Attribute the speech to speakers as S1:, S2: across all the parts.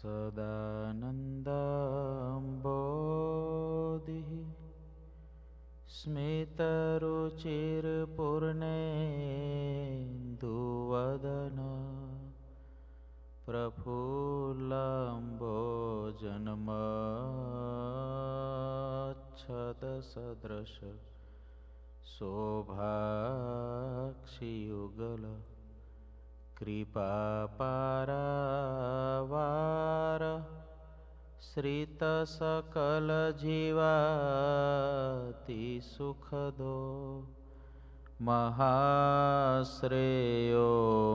S1: सदानन्दम्बोधिः स्मितरुचिर्पूर्णेन्दुवदन प्रफुल्लम्बोजन्मच्छदसदृश शोभाक्षियुगल कृपापारावार श्रितसकलजीवातिसुखदो महाश्रेयो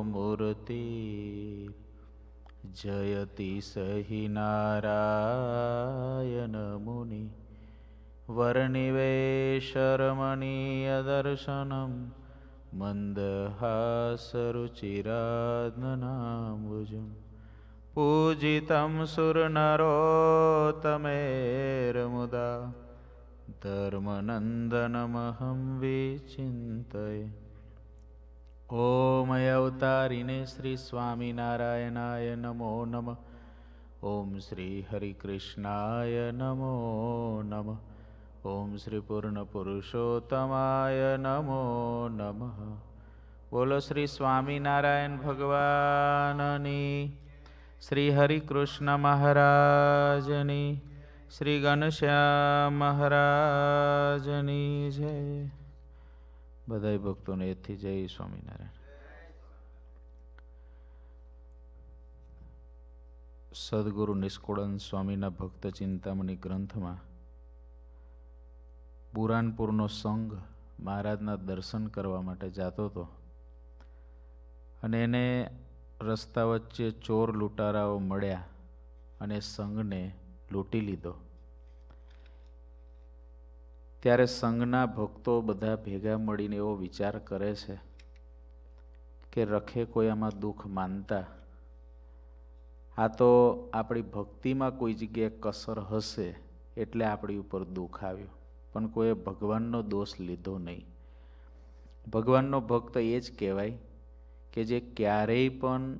S1: मूर्ति जयति सहि नारायणमुनि वर्निवेशर्मणीयदर्शनम् मन्दहासरुचिरात्मनाम्बुजं। पूजितं सुरनरोत्तमेर्मुदा। धर्मनन्दनमहं विचिन्तये। ॐ अवतारिणे श्रीस्वामिनारायणाय नमो नमः। ॐ श्रीहरिकृष्णाय नमो नमः ॐ પુરુષોત્તમાય નમો નમઃ. બોલો શ્રી સ્વામિનારાયણ ભગવાનની, શ્રી હરિકૃષ્ણ મહારાજની, શ્રી ઘનશ્યામ મહારાજની જય. બધાય ભક્તોને એથી જય સ્વામિનારાયણ. સદગુરુ નિષ્કુળન સ્વામીના ભક્ત ચિંતામણી ગ્રંથમાં બુરાનપુરનો સંઘ મહારાજના દર્શન કરવા માટે જતો હતો. અને એને રસ્તા વચ્ચે ચોર લૂંટારાઓ મળ્યા અને સંઘને લૂંટી લીધો. ત્યારે સંઘના ભક્તો બધા ભેગા મળીને એવો વિચાર કરે છે કે રખે કોઈ આમાં દુઃખ માનતા. આ તો આપણી ભક્તિમાં કોઈ જગ્યાએ કસર હશે એટલે આપણી ઉપર દુઃખ આવ્યું. પણ કોઈએ ભગવાનનો દોષ લીધો નહીં. ભગવાનનો ભક્ત એ જ કહેવાય કે જે ક્યારેય પણ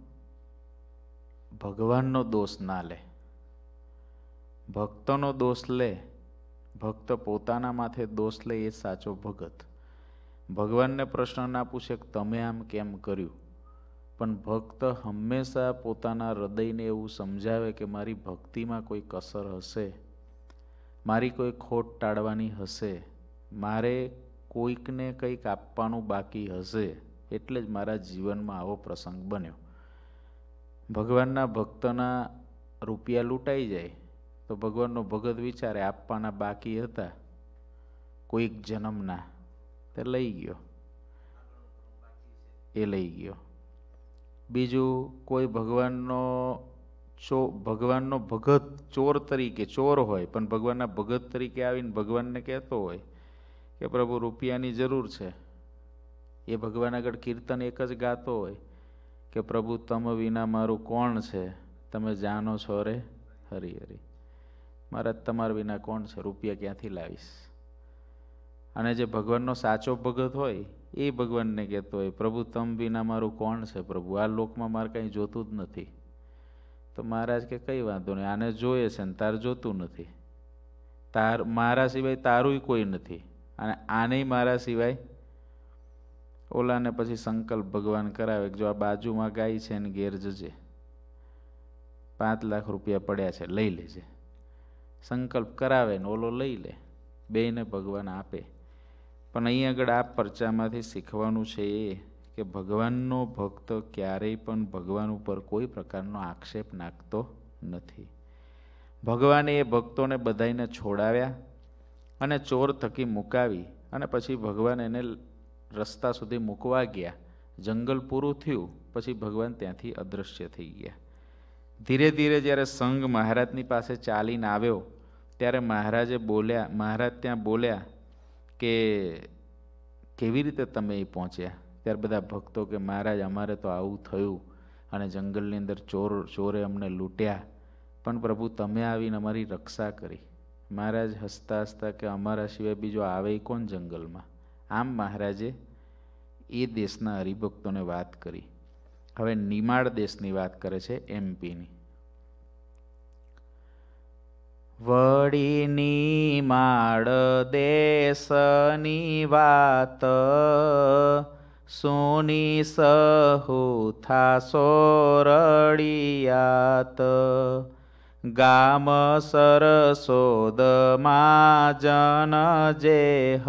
S1: ભગવાનનો દોષ ના લે. ભક્તનો દોષ લે, ભક્ત પોતાના માથે દોષ લે એ સાચો ભગત. ભગવાનને પ્રશ્ન ના પૂછે કે તમે આમ કેમ કર્યું? પણ ભક્ત હંમેશા પોતાના હૃદયને એવું સમજાવે કે મારી ભક્તિમાં કોઈ કસર હશે. મારી કોઈ ખોટ ટાળવાની હશે? મારે કોઈકને કંઈક આપવાનું બાકી હશે એટલે જ મારા જીવનમાં આવો પ્રસંગ બન્યો. ભગવાનના ભક્તના રૂપિયા લૂંટાઈ જાય તો ભગવાનનો ભગત વિચારે આપવાના બાકી હતા. કોઈક જન્મના તે લઈ ગયો. એ લઈ ગયો. બીજું કોઈ ભગવાનનો ચો, ભગવાનનો ભગત ચોર તરીકે, ચોર હોય, પણ ભગવાનના ભગત તરીકે આવીને ભગવાનને કહેતો હોય કે પ્રભુ, રૂપિયાની જરૂર છે. એ ભગવાન આગળ કીર્તન એક જ ગાતો હોય કે પ્રભુ, તમ વિના મારું કોણ છે? તમે જાણો છો રે? હરી હરી. મારા તમારા વિના કોણ છે? રૂપિયા ક્યાંથી લાવીશ? અને જે ભગવાનનો સાચો ભગત હોય, એ ભગવાનને કહેતો હોય, પ્રભુ, તમ વિના મારું કોણ છે? પ્રભુ, આ લોકમાં મારે કંઈ જોતું જ નથી. તો મહારાજ કે કંઈ વાંધો નહીં, આને જોઈએ છે ને, તાર જોતું નથી. તાર, મારા સિવાય તારું કોઈ નથી. અને આને મારા સિવાય ઓલાને પછી સંકલ્પ ભગવાન કરાવે કે જો આ બાજુમાં ગાય છે ને ઘેર જજે. પાંચ લાખ રૂપિયા પડ્યા છે, લઈ લેજે. સંકલ્પ કરાવે ને ઓલો લઈ લે બેને ભગવાન આપે. પણ અહીં આગળ આ પરચામાંથી શીખવાનું છે એ કે ભગવાનનો ભક્ત ક્યારેય પણ ભગવાન ઉપર કોઈ પ્રકારનો આક્ષેપ નાખતો નથી. ભગવાને એ ભક્તોને બધાઈને છોડાવ્યા અને ચોર થકી મુકાવી અને પછી ભગવાન એને રસ્તા સુધી મૂકવા ગયા. જંગલ પૂરું થયું, પછી ભગવાન ત્યાંથી અદૃશ્ય થઈ ગયા. ધીરે ધીરે જ્યારે સંઘ મહારાજની પાસે ચાલીને આવ્યો, ત્યારે મહારાજે બોલ્યા, મહારાજ ત્યાં બોલ્યા કે કેવી રીતે તમે એ પહોંચ્યા? ત્યારે બધા ભક્તો કે મહારાજ, અમારે તો આવું થયું અને જંગલની અંદર ચોર, ચોરે અમને લૂંટ્યા. પણ પ્રભુ, તમે આવીને અમારી રક્ષા કરી. મહારાજ હસતા હસતા કે અમારા સિવાય બીજો આવે કોણ જંગલમાં? આમ મહારાજે એ દેશના હરિભક્તોને વાત કરી. હવે નિમાડ દેશની વાત કરે છે એમપીની વડીની માળ દેશની વાત સુની સહુ થાસો રડિયાત ગામ સરસોદમાં જન જેહ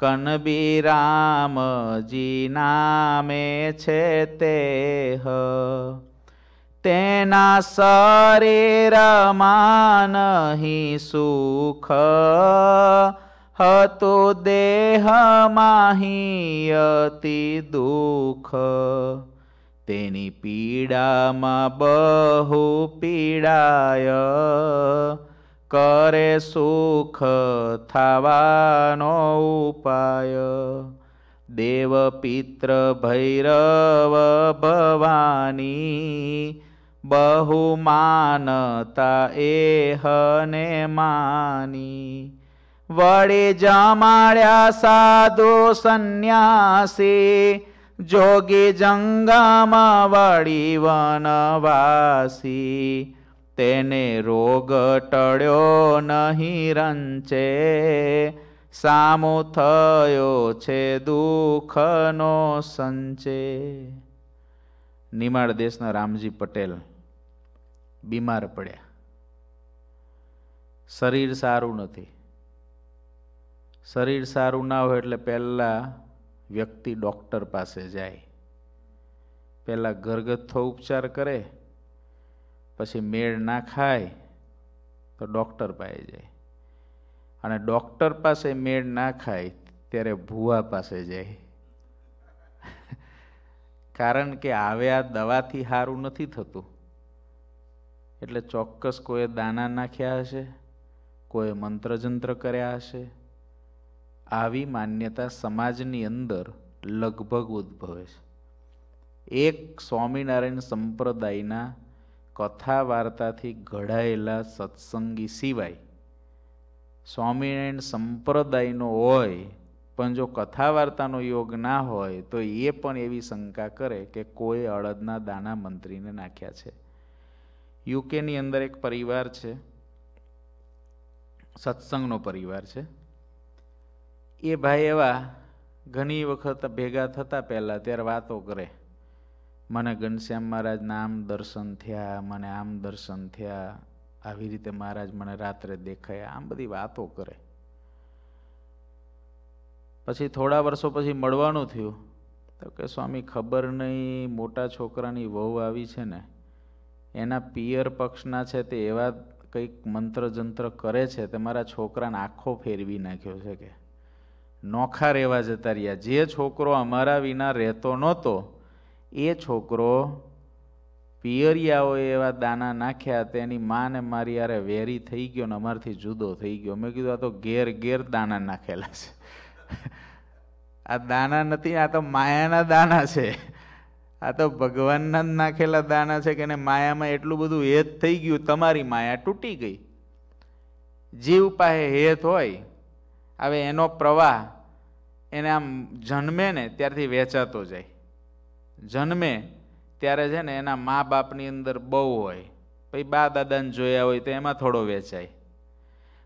S1: કનબીરામજી નામે છે તે તેના શરીરમાં નહીં સુખ. હતું માહી અતિ દુઃખ. તેની પીડામાં બહુ પીડાય. કરે સુખ થવાનો ઉપાય. દેવ પિત્ર ભૈરવ ભવાની બહુ માનતા એહને માની. વળી જમાડ્યા સાધુ સંન્યાસી, જોગી જંગમ વળી વનવાસી. તેને રોગ ટળ્યો નહીં રંચે, સામો થયો છે દુઃખનો સંચે. નિમાડ દેશના રામજી પટેલ બીમાર પડ્યા. શરીર સારું નથી. શરીર સારું ના હોય એટલે પહેલાં વ્યક્તિ ડૉક્ટર પાસે જાય. પહેલાં ઘરગથ્થો ઉપચાર કરે, પછી મેળ ના ખાય, તો ડૉક્ટર પાસે જાય. અને ડૉક્ટર પાસે મેળ ના ખાય, ત્યારે ભૂવા પાસે જાય. કારણ કે આવે આ દવાથી સારું નથી થતું. એટલે ચોક્કસ કોઈએ દાના નાખ્યા હશે, કોઈએ મંત્રજંત્ર કર્યા હશે આવી માન્યતા સમાજની અંદર લગભગ ઉદ્ભવે છે. એક સ્વામિનારાયણ સંપ્રદાયના કથા વાર્તાથી ઘડાયેલા સત્સંગી સિવાય સ્વામિનારાયણ સંપ્રદાયનો હોય, પણ જો કથા વાર્તાનો યોગ ના હોય, તો એ પણ એવી શંકા કરે કે કોઈ અડદના દાણા મંત્રીને નાખ્યા છે. યુકેની અંદર એક પરિવાર છે, સત્સંગનો પરિવાર છે. એ ભાઈ એવા ઘણી વખત ભેગા થતા પહેલાં ત્યારે વાતો કરે. મને ઘનશ્યામ મહારાજના આમ દર્શન થયા, મને આમ દર્શન થયા, આવી રીતે મહારાજ મને રાત્રે દેખાયા. આમ બધી વાતો કરે. પછી થોડા વર્ષો પછી મળવાનું થયું. તો કે, સ્વામી, ખબર નહીં, મોટા છોકરાની વહુ આવી છે ને. એના પિયર પક્ષના છે તે એવા કંઈક મંત્ર જંત્ર કરે છે, તે મારા છોકરાને આખો ફેરવી નાખ્યો છે કે. નોખા રહેવા જતા રહ્યા. જે છોકરો અમારા વિના રહેતો નહોતો, એ છોકરો પિયરિયાઓએ એવા દાના નાખ્યા, તેની માને મારી યારે વેરી થઈ ગયો ને અમારથી જુદો થઈ ગયો. મેં કીધું, આ તો ઘેર ઘેર દાના નાખેલા છે. આ દાના નથી, આ તો માયાના દાના છે. આ તો ભગવાનના જ નાખેલા દાના છે કે એને માયામાં એટલું બધું હેત થઈ ગયું, તમારી માયા તૂટી ગઈ. જીવ પાસે હેત હોય, હવે એનો પ્રવાહ એને આમ જન્મે ને ત્યારથી વેચાતો જાય. જન્મે ત્યારે છે ને એના મા બાપની અંદર બહુ હોય. પછી બા દાદાને જોયા હોય તો એમાં થોડો વેચાય.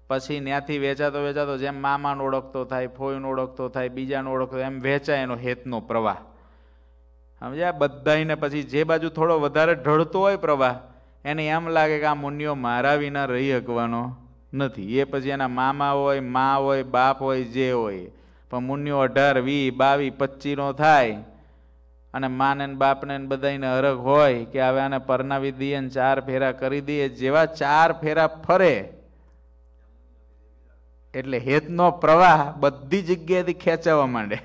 S1: પછી ત્યાંથી વેચાતો વેચાતો જેમ મામાને ઓળખતો થાય, ફોઈનો ઓળખતો થાય, બીજાને ઓળખતો એમ વેચાય એનો હેતનો પ્રવાહ. સમજ્યા? બધાને પછી જે બાજુ થોડો વધારે ઢળતો હોય પ્રવાહ, એને એમ લાગે કે આ મુનિયો મારા વિના રહી શકવાનો નથી. એ પછી એના મામા હોય, મા હોય, બાપ હોય, જે હોય પણ મુન્યો અઢાર વી બાવી પચીનો થાય. અને માને બાપને બધાને હરખ હોય કે હવે આને પરનાવી દઈએ ને ચાર ફેરા કરી દઈએ. જેવા ચાર ફેરા ફરે, એટલે હેતનો પ્રવાહ બધી જગ્યાએથી ખેંચાવા માંડે.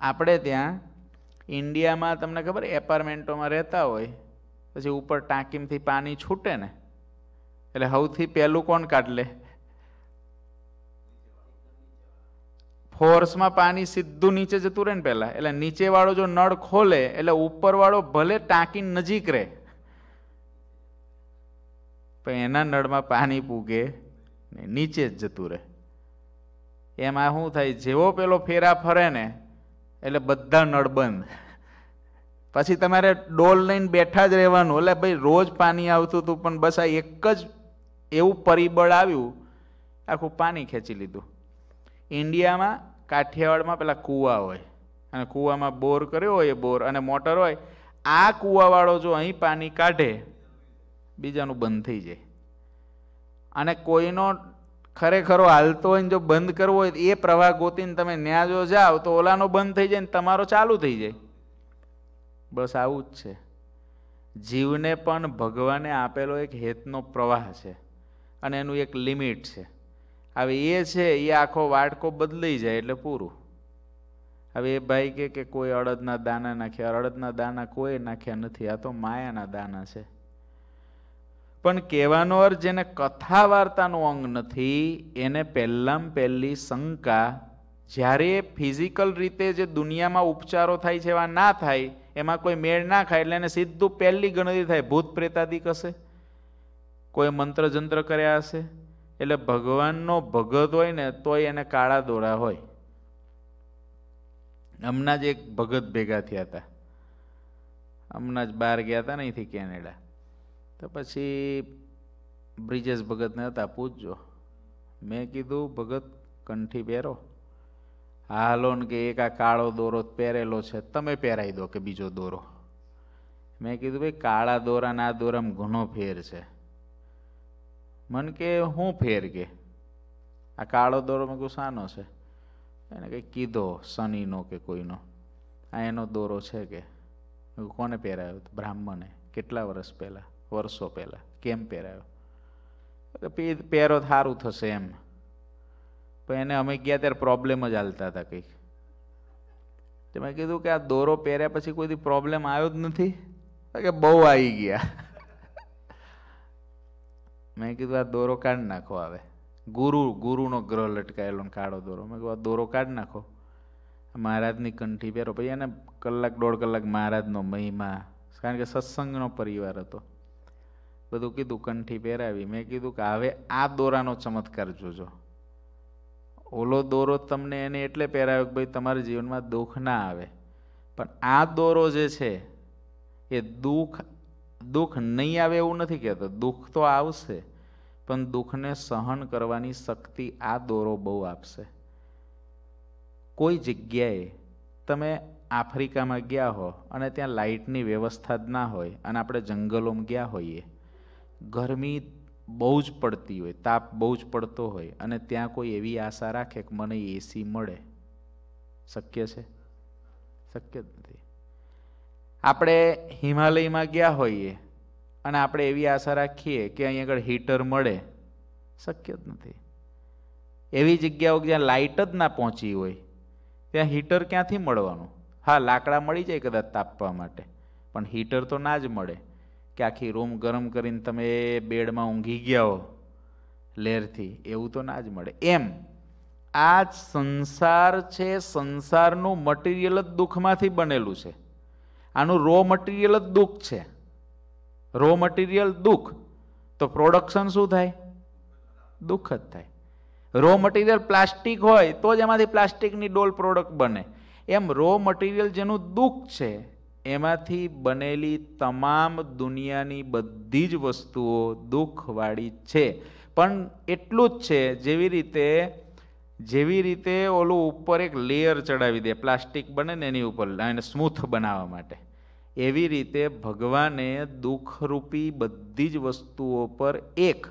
S1: આપણે ત્યાં ઇન્ડિયામાં તમને ખબર એપાર્ટમેન્ટોમાં રહેતા હોય, પછી ઉપર ટાંકીમથી પાણી છૂટે ને, એટલે સૌથી પહેલું કોણ કાઢલે ફોર્સમાં પાણી સીધું નીચે જતું રહે ને પહેલાં. એટલે નીચેવાળો જો નળ ખોલે, એટલે ઉપરવાળો ભલે ટાંકી નજીક રહે. પણ એના નળમાં પાણી પૂગે નીચે જ જતું રહે. એમાં શું થાય? જેવો પેલો ફેરા ફરે ને, એટલે બધા નળ બંધ. પછી તમારે ડોલ લઈને બેઠા જ રહેવાનું. એટલે ભાઈ, રોજ પાણી આવતું હતું, પણ બસ આ એક જ એવું પરિબળ આવ્યું, આખું પાણી ખેંચી લીધું. ઇન્ડિયામાં કાઠિયાવાડમાં પેલા કૂવા હોય. અને કૂવામાં બોર કર્યો હોય એ બોર અને મોટર હોય, આ કૂવાવાળો જો અહીં પાણી કાઢે, બીજાનું બંધ થઈ જાય. અને કોઈનો ખરેખરો હાલતો હોય જો બંધ કરવો હોય, એ પ્રવાહ ગોતીને તમે ન્યા જો જાઓ તો ઓલાનો બંધ થઈ જાય ને તમારો ચાલુ થઈ જાય. બસ આવું જ છે. જીવને પણ ભગવાને આપેલો એક હેતનો પ્રવાહ છે. અને એનું એક લિમિટ છે. હવે એ છે, એ આખો વાટકો બદલાઈ જાય એટલે પૂરું. હવે એ ભાઈ કે કે કોઈ અડદના દાના નાખ્યા, અડદના દાના કોઈ નાખ્યા નથી, આ તો માયાના દાના છે. પણ કહેવાનો અર્થ જેને કથા વાર્તાનું અંગ નથી, એને પહેલાં પહેલી શંકા જ્યારે ફિઝિકલ રીતે જે દુનિયામાં ઉપચારો થાય છે એવા ના થાય, એમાં કોઈ મેળ ના ખાય એટલે એને સીધું પહેલી ગણતરી થાય, ભૂત પ્રેતાદી હશે કોઈ મંત્ર જંત્ર કર્યા હશે? એટલે ભગવાનનો ભગત હોય ને તોય એને કાળા દોરા હોય. હમણાં જ એક ભગત ભેગા થયા હતા. હમણાં જ બહાર ગયા હતા ને અહીંથી કેનેડા. તો પછી બ્રિજેશ ભગતને હતા, પૂછજો. મેં કીધું, ભગત, કંઠી પહેરો. હાલો ને કે એક આ કાળો દોરો પહેરેલો છે, તમે પહેરાવી દો કે બીજો દોરો. મેં કીધું, ભાઈ, કાળા દોરા ના દોરામાં ઘણો ફેર છે. મન કે હું ફેર કે? આ કાળો દોરો મેં કહું શાનો છે? એને કંઈ કીધો, શનિનો કે કોઈનો. આ એનો દોરો છે કે? કોને પહેરાયો? બ્રાહ્મણે. કેટલા વર્ષ પહેલાં? વર્ષો પહેલાં. કેમ પહેરાયો? પહેરો સારું થશે એમ. પણ એને અમે ગયા ત્યારે પ્રોબ્લેમ જ હાલતા હતા કંઈક. તો મેં કીધું કે આ દોરો પહેર્યા પછી કોઈથી પ્રોબ્લેમ આવ્યો જ નથી? કે બહુ આવી ગયા. મેં કીધું આ દોરો કાઢી નાખો આવે ગુરુ, ગુરુનો ગ્રહ લટકાયેલો કાળો દોરો. મેં કીધું આ દોરો કાઢી નાખો. મહારાજની કંઠી પહેરો. પછી એને કલાક, દોઢ કલાક મહારાજનો મહિમા, કારણ કે સત્સંગનો પરિવાર હતો. બધું કીધું, કંઠી પહેરાવી. મેં કીધું કે હવે આ દોરાનો ચમત્કાર જોજો. ઓલો દોરો તમને એને એટલે પહેરાવ્યો કે ભાઈ તમારા જીવનમાં દુઃખ ના આવે. પણ આ દોરો જે છે, એ દુઃખ દુઃખ નહીં આવે એવું નથી કહેતો. દુઃખ તો આવશે, પણ દુઃખને સહન કરવાની શક્તિ આ દોરો બહુ આપશે. કોઈ જગ્યાએ તમે આફ્રિકામાં ગયા હો અને ત્યાં લાઇટની વ્યવસ્થા જ ના હોય અને આપણે જંગલોમાં ગયા હોઈએ, ગરમી બહુ જ પડતી હોય, તાપ બહુ જ પડતો હોય અને ત્યાં કોઈ એવી આશા રાખે કે મને એસી મળે. શક્ય છે? શક્ય જ નથી. આપણે હિમાલયમાં ગયા હોઈએ અને આપણે એવી આશા રાખીએ કે અહીં આગળ હીટર મળે, શક્ય જ નથી. એવી જગ્યાઓ જ્યાં લાઇટ જ ના પહોંચી હોય, ત્યાં હીટર ક્યાંથી મળવાનું? હા, લાકડા મળી જાય કદાચ તાપવા માટે, પણ હીટર તો ના જ મળે કે આખી રૂમ ગરમ કરીને તમે બેડમાં ઊંઘી ગયા હો લેરથી એવું તો ના જ મળે. એમ, આ સંસાર છે, સંસારનું મટીરિયલ જ દુઃખમાંથી બનેલું છે. આનું રો મટીરિયલ જ દુઃખ છે. રો મટીરિયલ દુઃખ. તો પ્રોડક્શન શું થાય? દુઃખ જ થાય. રો મટીરિયલ પ્લાસ્ટિક હોય તો જ એમાંથી પ્લાસ્ટિકની ડોલ પ્રોડક્ટ બને. એમ રો મટીરિયલ જેનું દુઃખ છે, એમાંથી બનેલી તમામ દુનિયાની બધી જ વસ્તુઓ દુઃખવાળી છે. પણ એટલું જ છે, જેવી રીતે જેવી રીતે ઓલું ઉપર એક લેયર ચડાવી દે, પ્લાસ્ટિક બને ને એની ઉપર એને સ્મૂથ બનાવવા માટે. એવી રીતે ભગવાને દુઃખરૂપી બધી જ વસ્તુઓ પર એક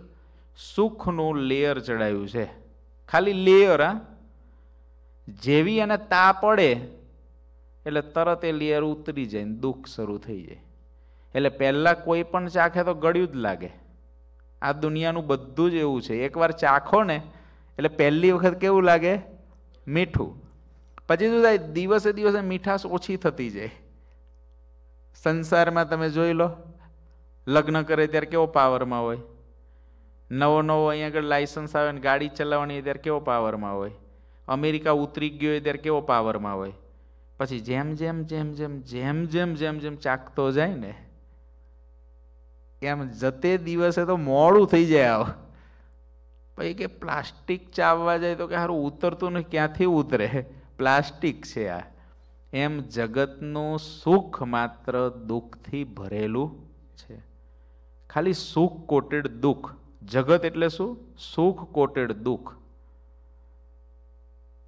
S1: સુખનું લેયર ચડાવ્યું છે. ખાલી લેયર હા? જેવી એને તા પડે, એટલે તરત એ લેયર ઉતરી જાય ને દુઃખ શરૂ થઈ જાય. એટલે પહેલાં કોઈ પણ ચાખે તો ગળ્યું જ લાગે. આ દુનિયાનું બધું જ એવું છે. એકવાર ચાખો ને એટલે પહેલી વખત કેવું લાગે? મીઠું. પછી શું થાય? દિવસે દિવસે મીઠાશ ઓછી થતી જાય. સંસારમાં તમે જોઈ લો, લગ્ન કરે ત્યારે કેવો પાવરમાં હોય? નવો નવો અહીંયા આગળ લાઇસન્સ આવે ને ગાડી ચલાવવાની ત્યારે કેવો પાવરમાં હોય? અમેરિકા ઉતરી ગયો હોય ત્યારે કેવો પાવરમાં હોય? પછી જેમ જેમ જેમ જેમ જેમ જેમ જેમ જેમ ચાકતો જાય ને, એમ જતે દિવસે તો મોડું થઈ જાય આવ. પછી કે પ્લાસ્ટિક ચાવવા જાય તો કે સારું ઉતરતું ને ક્યાંથી ઉતરે? પ્લાસ્ટિક છે આ. એમ જગતનું સુખ માત્ર દુઃખથી ભરેલું છે. ખાલી સુખ કોટેડ દુઃખ. જગત એટલે શું? સુખ કોટેડ દુઃખ.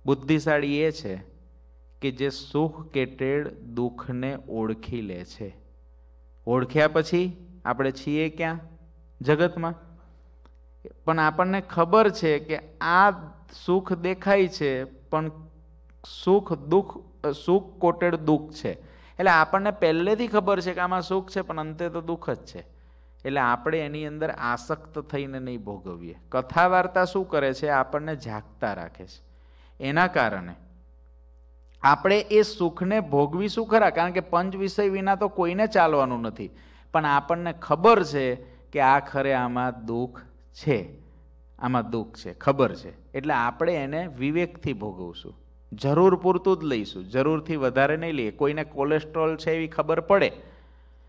S1: બુદ્ધિશાળી એ છે કે જે સુખ કેટેડ દુઃખને ઓળખી લે છે. ઓળખ્યા પછી આપણે છીએ ક્યાં? જગતમાં? પણ આપણને ખબર છે કે આ સુખ દેખાય છે, પણ સુખ દુઃખ સુખ કોટેડ દુઃખ છે. એટલે આપણને પહેલેથી ખબર છે કે આમાં સુખ છે, પણ અંતે તો દુઃખ જ છે. એટલે આપણે એની અંદર આસક્ત થઈને નહીં ભોગવીએ. કથા વાર્તા શું કરે છે? આપણને જાગતા રાખે છે. એના કારણે આપણે એ સુખને ભોગવીશું ખરા, કારણ કે પંચ વિષય વિના તો કોઈને ચાલવાનું નથી. પણ આપણને ખબર છે કે આ ખરે આમાં દુઃખ છે. આમાં દુઃખ છે, ખબર છે. એટલે આપણે એને વિવેકથી ભોગવશું. જરૂર પૂરતું જ લઈશું. જરૂરથી વધારે નહીં લઈએ. કોઈને કોલેસ્ટ્રોલ છે એવી ખબર પડે.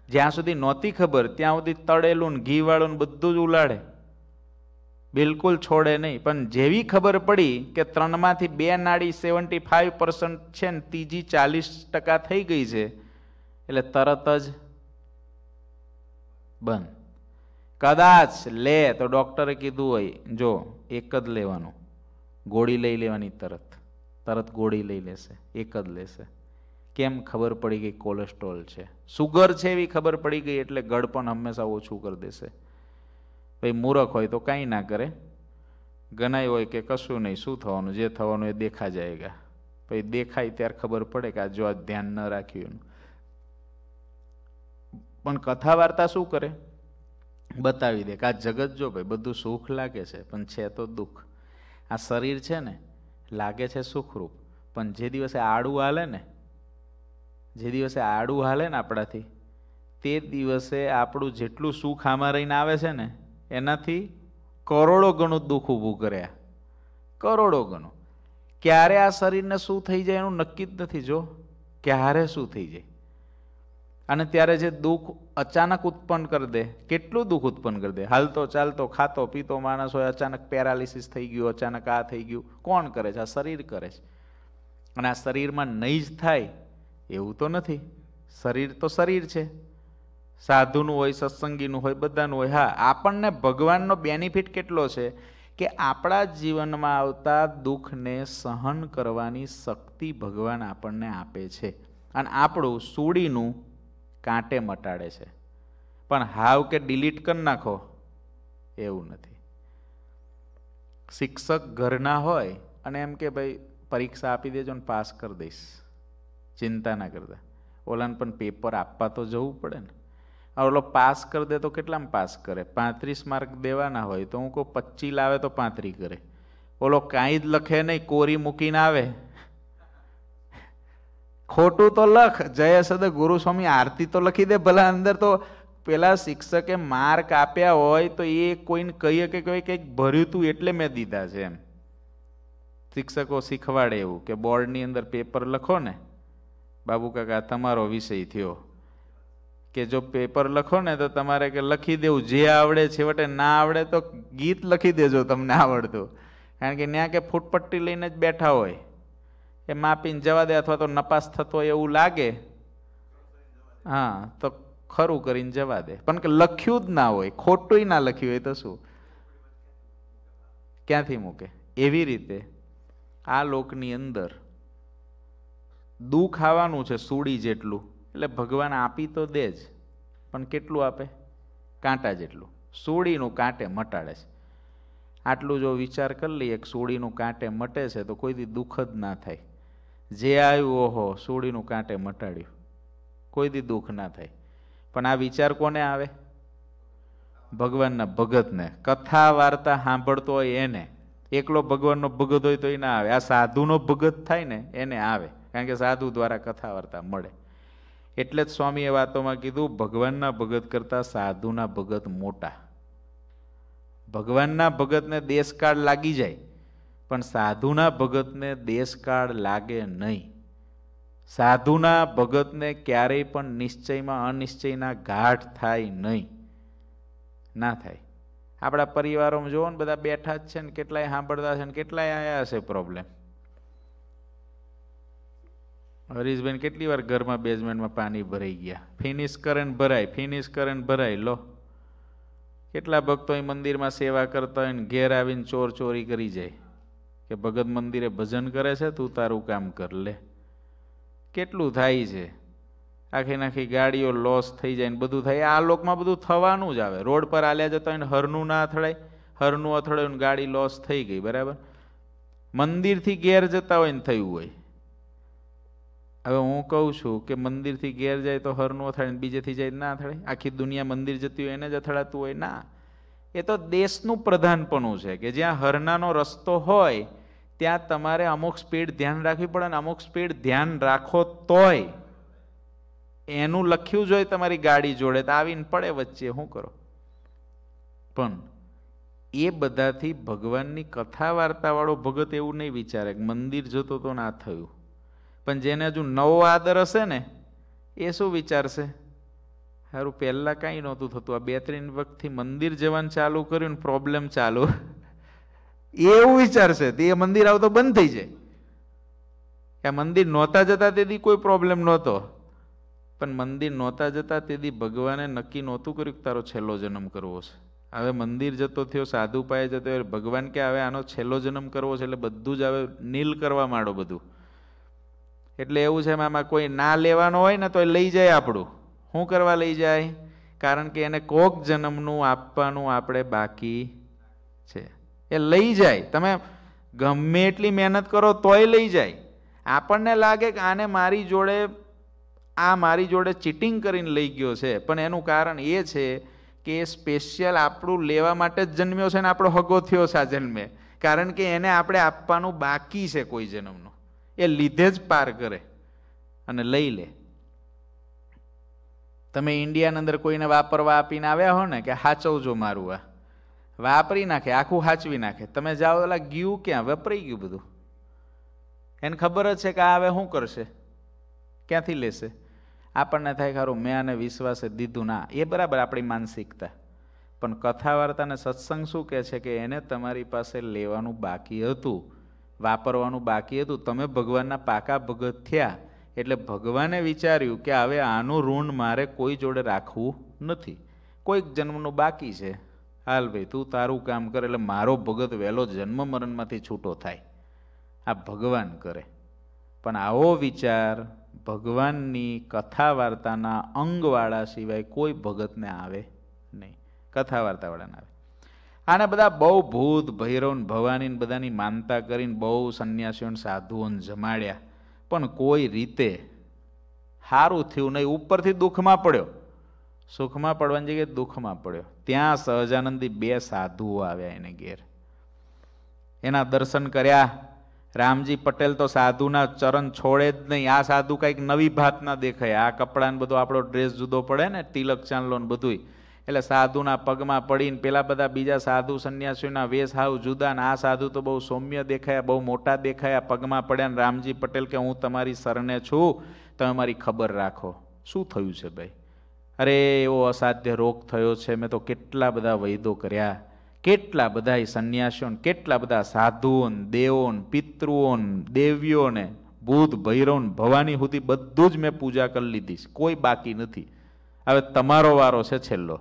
S1: જ્યાં સુધી નહોતી ખબર, ત્યાં સુધી તળેલું ને ઘીવાળું ને બધું જ ઉલાડે બિલકુલ છોડે નહીં. પણ જેવી ખબર પડી કે ત્રણમાંથી બે નાડી સેવન્ટી ફાઈવ પર્સન્ટ છે ને ત્રીજી ચાલીસ ટકા થઈ ગઈ છે, એટલે તરત જ બંધ. કદાચ લે, તો ડૉક્ટરે કીધું હોય, જો, એક જ લેવાનું. ગોળી લઈ લેવાની તરત. તરત ગોળી લઈ લેશે, એક જ લેશે. કેમ ખબર પડી ગઈ કોલેસ્ટ્રોલ છે? સુગર છે એવી ખબર પડી ગઈ, એટલે ગળ પણ હંમેશા ઓછું કરી દેશે. ભાઈ મૂરખ હોય તો કાંઈ ના કરે. ગનાય હોય કે કશું નહીં, શું થવાનું? જે થવાનું એ દેખા જાયગા પછી દેખાય ત્યારે ખબર પડે કે આ જો આ ધ્યાન ન રાખ્યું પણ કથા વાર્તા શું કરે? બતાવી દે કે આ જગત જો ભાઈ બધું સુખ લાગે છે, પણ છે તો દુઃખ. આ શરીર છે ને, લાગે છે સુખરૂપ. પણ જે દિવસે આડું હાલે ને, જે દિવસે આડું હાલે ને આપણાથી, તે દિવસે આપણું જેટલું સુખ આમાં રહીને આવે છે ને, એનાથી કરોડો ગણું દુઃખ ઊભું કર્યા કરોડો ગણું. ક્યારે આ શરીરને શું થઈ જાય એનું નક્કી જ નથી જો, ક્યારે શું થઈ જાય? અને ત્યારે જે દુઃખ અચાનક ઉત્પન્ન કરી દે, કેટલું દુઃખ ઉત્પન્ન કરી દે? હાલતો, ચાલતો, ખાતો, પીતો માણસ હોય, અચાનક પેરાલિસિસ થઈ ગયું, અચાનક આ થઈ ગયું. કોણ કરે છે? આ શરીર કરે છે. અને આ શરીરમાં નહીં જ થાય એવું તો નથી. શરીર તો શરીર છે. સાધુનું હોય, સત્સંગીનું હોય, બધાનું હોય. હા, આપણને ભગવાનનો બેનિફિટ કેટલો છે કે આપણા જીવનમાં આવતા દુઃખને સહન કરવાની શક્તિ ભગવાન આપણને આપે છે. અને આપણું સૂડીનું કાંટે મટાડે છે. પણ હાવ કે ડિલીટ કરી નાખો, એવું નથી. શિક્ષક ઘરના હોય અને એમ કે ભાઈ પરીક્ષા આપી દેજો ને પાસ કરી દઈશ. ચિંતા ના કરતા. ઓલાને પણ પેપર આપવા તો જવું પડે ને. ઓલો પાસ કરી દે તો કેટલામાં પાસ કરે? પાંત્રીસ માર્ક દેવાના હોય તો હું કહું પચીસ લાવે તો પાંત્રી કરે. ઓલો કાંઈ જ લખે નહીં, કોરી મૂકીને આવે. ખોટું તો લખ, જય સદ ગુરુસ્વામી આરતી તો લખી દે ભલા અંદર તો. પેલા શિક્ષકે માર્ક આપ્યા હોય તો એ કોઈને કહીએ કે કોઈ કંઈક ભર્યું તું એટલે મેં દીધા છે એમ. શિક્ષકો શીખવાડે એવું કે બોર્ડની અંદર પેપર લખો ને. બાબુ કાકા, તમારો વિષય થયો. કે જો પેપર લખો ને તો તમારે કે લખી દેવું, જે આવડે છેવટે ના આવડે તો ગીત લખી દેજો તમને આવડતું. કારણ કે ત્યાં કે ફૂટપટ્ટી લઈને જ બેઠા હોય. એ માપીને જવા દે અથવા તો નપાસ થતો હોય એવું લાગે. હા, તો ખરું કરીને જવા દે. પણ કે લખ્યું જ ના હોય ખોટું ના લખ્યું હોય તો શું? ક્યાંથી મૂકે? એવી રીતે આ લોકની અંદર દુઃખ આવવાનું છે સૂડી જેટલું. એટલે ભગવાન આપી તો દે જ, પણ કેટલું આપે? કાંટા જેટલું. સૂડીનું કાંટે મટાડે છે. આટલું જો વિચાર કરી લઈએ કે સૂડીનું કાંટે મટે છે તો કોઈથી દુઃખ જ ના થાય. જે આવ્યું, ઓહો સૂડીનું કાંટે મટાડ્યું. કોઈ દી દુઃખ ના થાય. પણ આ વિચાર કોને આવે? ભગવાનના ભગતને. કથા, વાર્તા સાંભળતો હોય એને. એકલો ભગવાનનો ભગત હોય તો એ ના આવે. આ સાધુનો ભગત થાય ને, એને આવે. કારણ કે સાધુ દ્વારા કથા, વાર્તા મળે. એટલે જ સ્વામીએ વાતોમાં કીધું, ભગવાનના ભગત કરતાં સાધુના ભગત મોટા. ભગવાનના ભગતને દેશકાળ લાગી જાય. પણ સાધુના ભગતને દેશકાળ લાગે નહીં. સાધુના ભગતને ક્યારેય પણ નિશ્ચયમાં અનિશ્ચયના ગાઢ થાય નહીં. ના થાય. આપણા પરિવારોમાં જુઓ ને બધા બેઠા જ છે ને કેટલાય સાંભળતા છે ને કેટલાય આવ્યા હશે પ્રોબ્લેમ હરીશભાઈ કેટલી વાર ઘરમાં બેઝમેન્ટમાં પાણી ભરાઈ ગયા? ફિનિશ કરે ને ભરાય ફિનિશ કરે ને ભરાય. લો. કેટલા ભક્તો મંદિરમાં સેવા કરતા હોય ને ઘેર આવીને ચોર ચોરી કરી જાય. કે ભગત મંદિરે ભજન કરે છે, તું તારું કામ કર લે. કેટલું થાય છે? આખી નાખી ગાડીઓ લોસ થઈ જાય ને બધું થાય. આ લોકમાં બધું થવાનું જ આવે. રોડ પર આલ્યા જતા હોય ને હરનું ના અથડાય. હરનું અથડાયું ને ગાડી લોસ થઈ ગઈ, બરાબર? મંદિરથી ઘેર જતા હોય ને થયું હોય. હવે હું કહું છું કે મંદિરથી ઘેર જાય તો હરનું અથડાય ને બીજેથી જાય ના અથડાય. આખી દુનિયા મંદિર જતી હોય એને જ અથડાતું હોય. ના. એ તો દેશનું પ્રધાનપણું છે કે જ્યાં હરનાનો રસ્તો હોય, ત્યાં તમારે અમુક સ્પીડ ધ્યાન રાખવી પડે અને અમુક સ્પીડ ધ્યાન રાખો તોય એનું લખ્યું જોઈએ તમારી ગાડી જોડે તો આવીને પડે વચ્ચે, શું કરો? પણ એ બધાથી ભગવાનની કથા વાર્તાવાળો ભગત એવું નહીં વિચારે મંદિર જતો તો ના થયું. પણ જેને હજુ નવો આદર હશે ને, એ શું વિચારશે? સારું પહેલાં કાંઈ નહોતું થતું. આ બે ત્રણ વખતથી મંદિર જવાનું ચાલુ કર્યું ને પ્રોબ્લેમ ચાલુ. એવું વિચારશે. તે મંદિર આવતો બંધ થઈ જાય. કે મંદિર નહોતા જતા તેથી કોઈ પ્રોબ્લેમ નહોતો. પણ મંદિર નહોતા જતા તેથી ભગવાને નક્કી નહોતું કર્યું તારો છેલ્લો જન્મ કરવો છે. હવે મંદિર જતો થયો, સાધુ પાયે જતો ભગવાન કે હવે આનો છેલ્લો જન્મ કરવો છે એટલે બધું જ હવે નીલ કરવા માંડો બધું. એટલે એવું છે આમાં કોઈ ના લેવાનો હોય ને તો એ લઈ જાય આપણું. શું કરવા લઈ જાય? કારણ કે એને કોક જન્મનું આપવાનું આપણે બાકી છે. એ લઈ જાય. તમે ગમે એટલી મહેનત કરો તોય લઈ જાય. આપણને લાગે કે આને મારી જોડે, આ મારી જોડે ચીટિંગ કરીને લઈ ગયો છે. પણ એનું કારણ એ છે કે એ સ્પેશિયલ આપણું લેવા માટે જ જન્મ્યો છે ને આપણો હગો થયો છે આ જન્મે કારણ કે એને આપણે આપવાનું બાકી છે કોઈ જન્મનું. એ લીધે જ પાર કરે અને લઈ લે. તમે ઇન્ડિયાની અંદર કોઈને વાપરવા આપીને આવ્યા હો ને કે હાચવજો મારું આ. વાપરી નાખે, આખું હાચવી નાખે. તમે જાઓ એટલે ગયું ક્યાં? વપરાઈ ગયું બધું. એને ખબર જ છે કે આ હવે શું કરશે? ક્યાંથી લેશે? આપણને થાય ખરું મેં આને વિશ્વાસે દીધું. ના, એ બરાબર આપણી માનસિકતા. પણ કથા વાર્તાને સત્સંગ શું કહે છે કે એને તમારી પાસે લેવાનું બાકી હતું, વાપરવાનું બાકી હતું. તમે ભગવાનના પાકા ભગત થયા. એટલે ભગવાને વિચાર્યું કે હવે આનું ઋણ મારે કોઈ જોડે રાખવું નથી. કોઈક જન્મનું બાકી છે. હાલ ભાઈ, તું તારું કામ કર એટલે મારો ભગત વહેલો જન્મ મરણમાંથી છૂટો થાય. આ ભગવાન કરે. પણ આવો વિચાર ભગવાનની કથા વાર્તાના અંગવાળા સિવાય કોઈ ભગતને આવે નહીં. કથા વાર્તાવાળાને આવે. આને બધા બહુ ભૂત ભૈરવ ભવાની બધાની માનતા કરીને બહુ સંન્યાસીઓને સાધુઓને જમાડ્યા. પણ કોઈ રીતે સારું થયું નહીં. ઉપરથી દુઃખમાં પડ્યો. સુખમાં પડવાની જગ્યાએ દુઃખમાં પડ્યો. ત્યાં સહજાનંદી બે સાધુઓ આવ્યા એને ઘેર. એના દર્શન કર્યા. રામજી પટેલ તો સાધુના ચરણ છોડે જ નહીં. આ સાધુ કંઈક નવી ભાતના દેખાય. આ કપડાને બધો આપણો ડ્રેસ જુદો પડે ને, તિલક ચાંદલો ને બધુંય. એટલે સાધુના પગમાં પડીને પેલા બધા બીજા સાધુ સંન્યાસીઓના વેશ હાવ જુદા ને આ સાધુ તો બહુ સૌમ્ય દેખાયા, બહુ મોટા દેખાયા, પગમાં પડ્યા ને રામજી પટેલ કે, હું તમારી શરણે છું, તમે મારી ખબર રાખો. શું થયું છે ભાઈ? અરે, એવો અસાધ્ય રોગ થયો છે, મેં તો કેટલા બધા વૈદો કર્યા. કેટલા બધા સંન્યાસીઓને કેટલા બધા સાધુઓને દેવોને પિતૃઓને દેવીઓને ભૂત ભૈરવન ભવાની સુધી બધું જ મેં પૂજા કરી લીધી કોઈ બાકી નથી. હવે તમારો વારો છે છેલ્લો.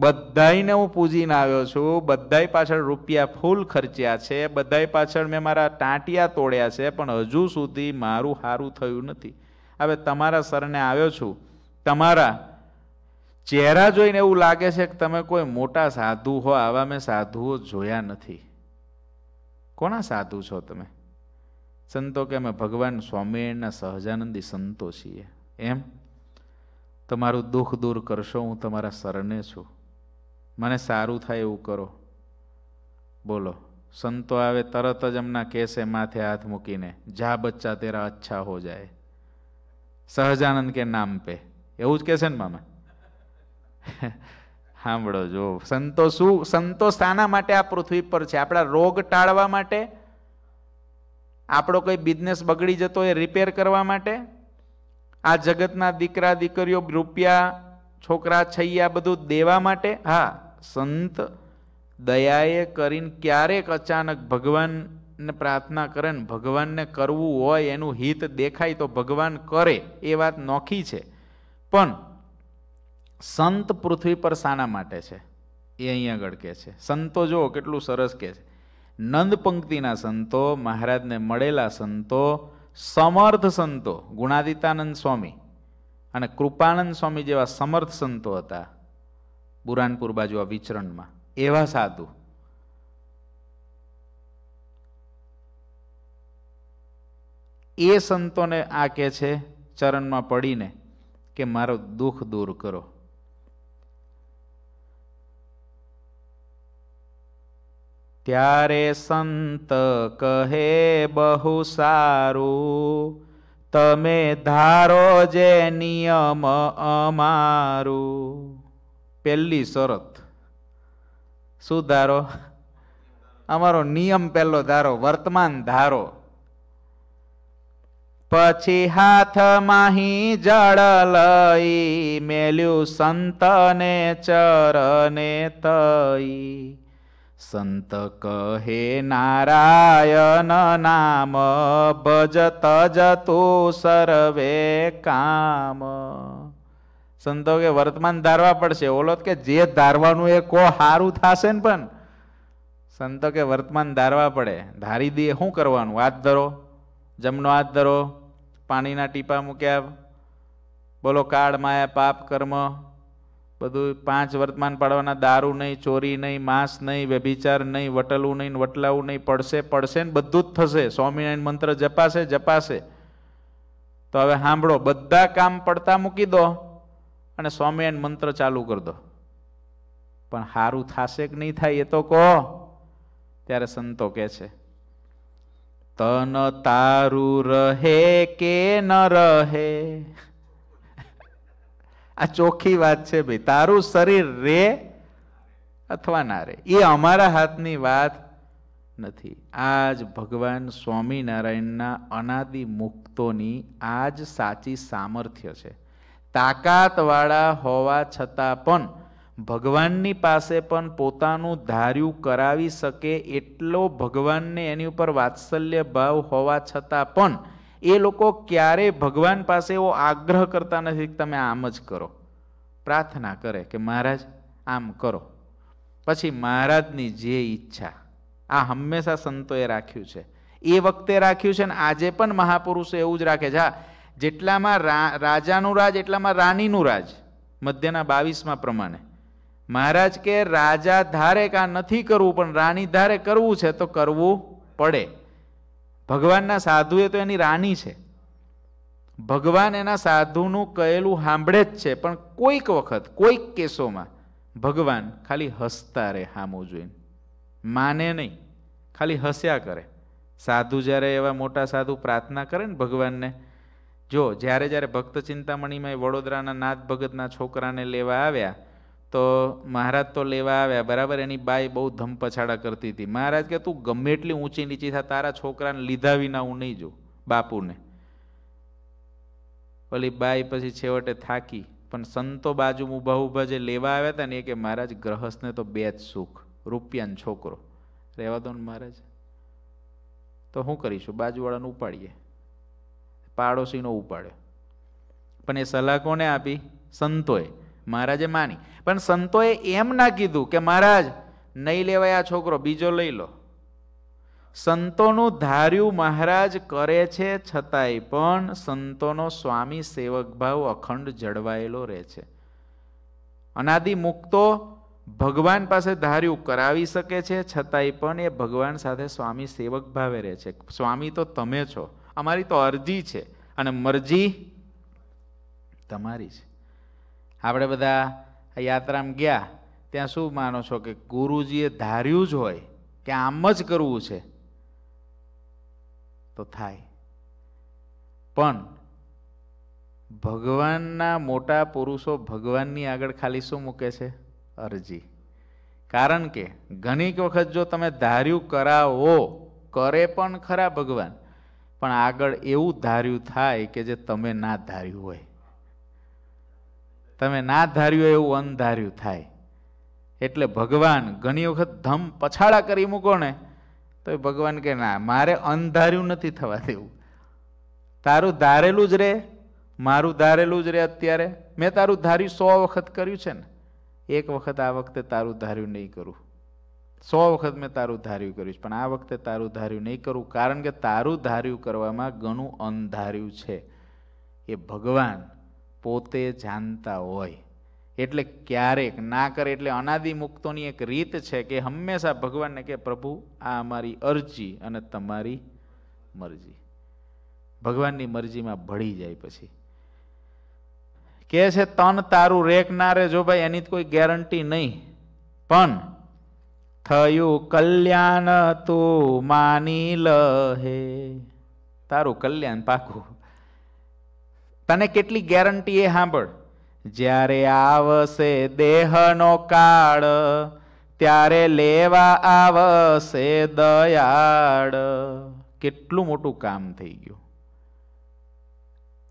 S1: બધાઈને હું પૂજીને આવ્યો છું. બધાય પાછળ રૂપિયા ફૂલ ખર્ચ્યા છે. બધાય પાછળ મેં મારા ટાંટિયા તોડ્યા છે, પણ હજુ સુધી મારું સારું થયું નથી. હવે તમારા સરને આવ્યો છું. તમારા ચહેરા જોઈને એવું લાગે છે કે તમે કોઈ મોટા સાધુ હો, આવા મેં સાધુઓ જોયા નથી. કોના સાધુ છો તમે? સંતો કે અમે ભગવાન સ્વામિનારાયણના સહજાનંદી સંતો છીએ. એમ? તમારું દુઃખ દૂર કરશો, હું તમારા શરણે છું. મને સારું થાય એવું કરો. બોલો, સંતો આવે તરત જ એમના કેસે માથે હાથ મૂકીને, જા બચ્ચા, તેરા અચ્છા હો જાય. સહજાનંદ કે, નામ પે. એવું જ કહેશે ને મામા? સાંભળો, જો, સંતો શું, સંતો શાના માટે આ પૃથ્વી પર છે? આપણા રોગ ટાળવા માટે? આપણો કોઈ બિઝનેસ બગડી જતો એ રિપેર કરવા માટે? આ જગતના દીકરા, દીકરીઓ રૂપિયા છોકરા છૈયા બધું દેવા માટે? હા. સંત દયાએ કરીને ક્યારેક અચાનક ભગવાનને પ્રાર્થના કરે ને ભગવાનને કરવું હોય, એનું હિત દેખાય તો ભગવાન કરે, એ વાત નોખી છે. પણ સંત પૃથ્વી પર શાના માટે છે? એ અહીંયા આગળ કહે છે. સંતો જુઓ કેટલું સરસ કહે છે. નંદ પંક્તિના સંતો, મહારાજને મળેલા સંતો, સમર્થ સંતો, ગુણાદિતાનંદ સ્વામી અને કૃપાનંદ સ્વામી જેવા સમર્થ સંતો હતા બુરાનપુર બાજુ આ વિચરણમાં. એવા સાધુ. એ સંતોને આ કે છે ચરણમાં પડીને કે મારો દુઃખ દૂર કરો. ત્યારે સંત કહે બહુ સારું તમે ધારો જે નિયમ અમારું. પહેલી શરત. શું ધારો? અમારો નિયમ પહેલો ધારો, વર્તમાન ધારો. પછી હાથમાં જળ લઈ, મેલ્યું સંતને ચરને તઈ. સંત કહે નારાયણ નામ, ભજત જતું સર્વે કામ. સંતો કે વર્તમાન ધારવા પડશે, ઓલો કે જે ધારવાનું એ કો સારું થશે ને પણ. સંતો કે વર્તમાન ધારવા પડે, ધારી દે, શું કરવાનું? હાથ ધરો, જમનો હાથ ધરો, પાણીના ટીપા મૂક્યા, બોલો કાળ, માયા, પાપ, કર્મ બધું પાંચ વર્તમાન પાડવાના દારૂ નહીં, ચોરી નહીં, માંસ નહીં, વ્યભિચાર નહીં વટલવું નહીં, વટલાવું નહીં, પડશે પડશે ને બધું જ થશે. સ્વામિનારાયણ મંત્ર જપાશે જપાશે. તો હવે સાંભળો, બધા કામ પડતા મૂકી દો અને સ્વામિનારાયણ મંત્ર ચાલુ કરી દો. પણ સારું થશે કે નહીં થાય એ તો કહો. ત્યારે સંતો કહે છે, તન તારું રહે કે ન રહે? આ ચોખ્ખી વાત છે ભાઈ. તારું શરીર રે અથવા ના રે? એ અમારા હાથની વાત નથી. આજ ભગવાન સ્વામિનારાયણના અનાદિ મુક્તોની આજ સાચી સામર્થ્ય છે. તાકાતવાળા હોવા છતાં પણ ભગવાનની પાસે પણ પોતાનું ધાર્યું કરાવી શકે એટલો ભગવાનને એની ઉપર વાત્સલ્ય ભાવ હોવા છતાં પણ એ લોકો ક્યારેય ભગવાન પાસે એવો આગ્રહ કરતા નથી કે તમે આમ જ કરો. પ્રાર્થના કરે કે મહારાજ, આમ કરો. પછી મહારાજની જે ઈચ્છા, આ હંમેશા સંતોએ રાખ્યું છે. એ વખતે રાખ્યું છે ને આજે પણ મહાપુરુષો એવું જ રાખે છે, હા, જેટલામાં રાજાનું રાજ, એટલામાં રાણીનું રાજ, મધ્યના બાવીસમાં પ્રમાણે. મહારાજ કે રાજા ધારે કાં નથી કરવું, પણ રાણી ધારે કરવું છે તો કરવું પડે. ભગવાનના સાધુએ તો એની રાણી છે. ભગવાન એના સાધુનું કહેલું સાંભળે જ છે, પણ કોઈક વખત, કોઈક કેસોમાં ભગવાન ખાલી હસતા રહે હામું જોઈને. માને નહીં, ખાલી હસ્યા કરે. સાધુ જ્યારે એવા મોટા સાધુ પ્રાર્થના કરે ને ભગવાનને, જો જ્યારે જ્યારે ભક્ત ચિંતામણીમાં વડોદરાના નાથ ભગતના છોકરાને લેવા આવ્યા તો મહારાજ તો લેવા આવ્યા. બરાબર, એની બાઈ બહુ ધમપછાડા કરતી હતી. મહારાજ કે, તું ગમે એટલી ઊંચી નીચી થાય તારા છોકરાને લીધા વિના હું નહીં જોઉં, બાપુને. ઓલી બાઈ પછી છેવટે થાકી. પણ સંતો બાજુ ઊભા ઊભા જે લેવા આવ્યા હતા ને, એ કે, મહારાજ, ગ્રહસ્થને તો બે જ સુખ રૂપિયાનો છોકરો. રહેવા દો ને મહારાજ. તો શું કરીશું? બાજુવાળાને ઉપાડીએ. પાડોશીનો ઉપાડ્યો. પણ એ સલાહ કોને આપી? સંતોએ. મહારાજે માની. પણ સંતોએ એમ ના કીધું કે મહારાજ, નહીં લેવાય આ છોકરો, બીજો લઈ લો. સંતોનું ધાર્યું મહારાજ કરે છે છતાંય પણ સંતોનો સ્વામી સેવક ભાવ અખંડ જળવાયેલો રહે છે. અનાદિ મુક્તો ભગવાન પાસે ધાર્યું કરાવી શકે છે છતાંય પણ એ ભગવાન સાથે સ્વામી સેવક ભાવે રહે છે. સ્વામી તો તમે છો. અમારી તો અરજી છે અને મરજી તમારી છે. આપણે બધા યાત્રામાં ગયા, ત્યાં શું માનો છો કે ગુરુજીએ ધાર્યું જ હોય કે આમ જ કરવું છે? તો થાય. પણ ભગવાનના મોટા પુરુષો ભગવાનની આગળ ખાલી શું મૂકે છે? અરજી. કારણ કે ઘણીક વખત જો તમે ધાર્યું કરાવો, કરે પણ ખરા ભગવાન, પણ આગળ એવું ધાર્યું થાય કે જે તમે ના ધાર્યું હોય. તમે ના ધાર્યું એવું અનધાર્યું થાય. એટલે ભગવાન ઘણી વખત ધમ પછાડા કરી મૂકો ને તો ભગવાન કે ના, મારે અનધાર્યું નથી થવા દેવું. તારું ધારેલું જ રે, મારું ધારેલું જ રે અત્યારે. મેં તારું ધાર્યું સો વખત કર્યું છે ને, એક વખત આ વખતે તારું ધાર્યું નહીં કરું. સો વખત મેં તારું ધાર્યું કર્યું છે, પણ આ વખતે તારું ધાર્યું નહીં કરું, કારણ કે તારું ધાર્યું કરવામાં ઘણું અંધાર્યું છે. એ ભગવાન પોતે જાણતા હોય. એટલે ક્યારેક ના કરે એટલે અનાદિ મુક્તોની એક રીત છે કે હંમેશા ભગવાનને કે, પ્રભુ, આ અમારી અરજી અને તમારી મરજી. ભગવાનની મરજીમાં ભળી જાય પછી. કે છે, તન તારું રેક જો ભાઈ એની કોઈ ગેરંટી નહીં. પણ, થયું કલ્યાણ તું માની લહે તારું કલ્યાણ પાકું. તને કેટલી ગેરંટી એ સાંભળ? જ્યારે આવશે દેહનો કાળ, ત્યારે લેવા આવશે દયાળ. કેટલું મોટું કામ થઈ ગયું.